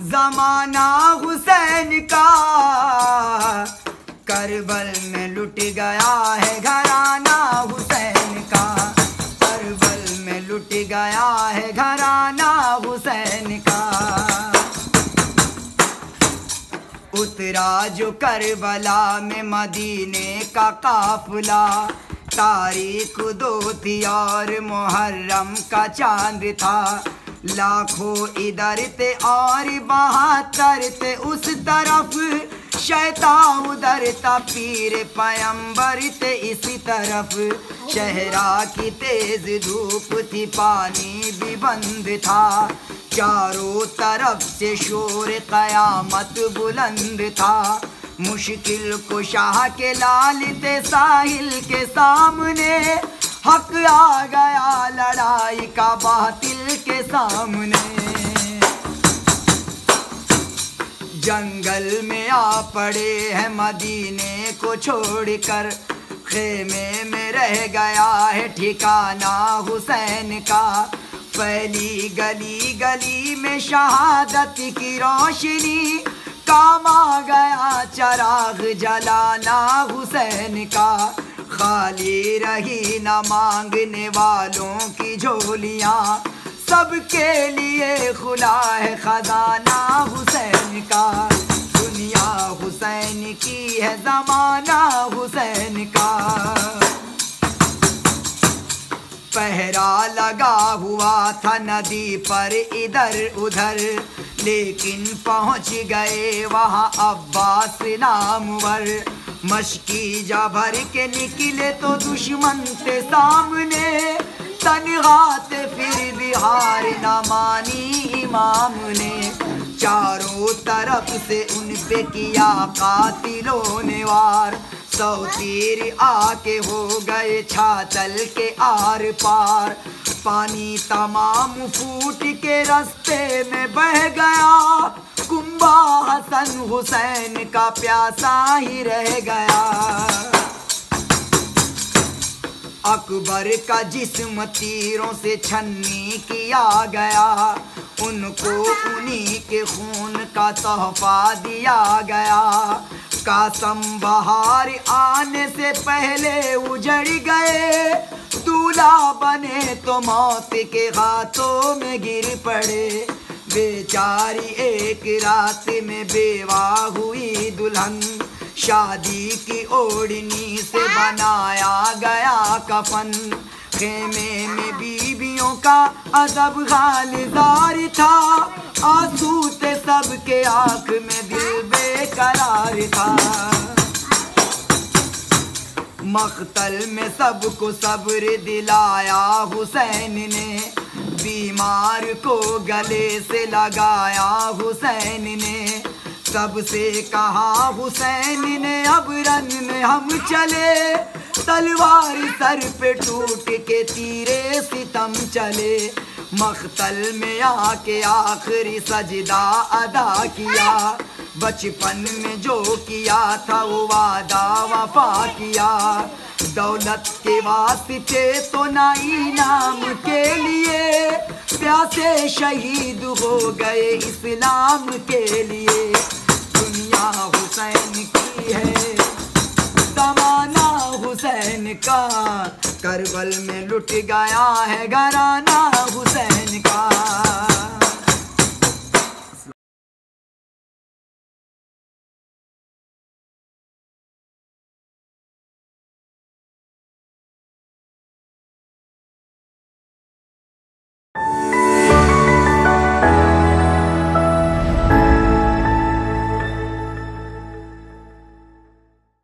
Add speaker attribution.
Speaker 1: जमाना हुसैन का। करबल में लुट गया है घराना हुसैन का। करबल में लुट गया है घराना हुसैन का। उतरा जो करबला में मदीने का काफिला। तारीख दो थी और मुहर्रम का चाँद था। लाखों इधर ते और बहत्तर ते उस तरफ़। शैता उधर था पीर पयंबर ते इसी तरफ़। शहरा की तेज धूप थी, पानी भी बंद था। चारों तरफ़ से शोर कयामत बुलंद था। मुश्किल कुशाह के लाल ते साहिल के सामने हक आ गया लड़ाई का बातिल के सामने। जंगल में आ पड़े हैं मदीने को छोड़कर, खेमे में रह गया है ठिकाना हुसैन का। पहली गली गली में शहादत की रोशनी, काम आ गया, चराग जलाना हुसैन का। खाली रही न मांगने वालों की झोलियाँ। सबके लिए खुला है खजाना हुसैन का। दुनिया हुसैन की है, जमाना हुसैन का। पहरा लगा हुआ था नदी पर इधर उधर। लेकिन पहुँच गए वहाँ अब्बास नामवर। मशकी जा भर के निकले तो दुश्मन के सामने। तनहाते फिर भी हार न मानी इमाम ने चारों तरफ़ से उन पे किया कातिलों ने वार। सौ तीर आके हो गए छातल के आर पार। पानी तमाम फूट के रास्ते में बह गया। कुंबा हसन हुसैन का प्यासा ही रह गया। अकबर का जिस्म तीरों से छन्नी किया गया। उनको उन्हीं के खून का तोहफा दिया गया। कासम बहार आने से पहले उजड़ गए। दूल्हा बने तो मौत के हाथों में गिर पड़े। बेचारी एक रात में बेवा हुई दुल्हन। शादी की ओढ़नी से बनाया गया कफन। खेमे में बीबियों का अदब खालिदार था। आँसू थे सबके आँख में, दिल बेकरार था। मख्तल में सबको सब्र दिलाया। हुसैन ने बीमार को गले से लगाया। हुसैन ने सबसे कहा, हुसैन ने अब रन में हम चले। तलवार सर पे टूट के तीरे सितम चले। मख्तल में आके आखिरी सजदा अदा किया। बचपन में जो किया था वो वादा वफा किया। दौलत के वास्ते तो ना इनाम के लिए प्यासे शहीद हो गए इस्लाम के लिए। दुनिया हुसैन की है, जमाना हुसैन का करबल में लुट गया है घराना हुसैन का।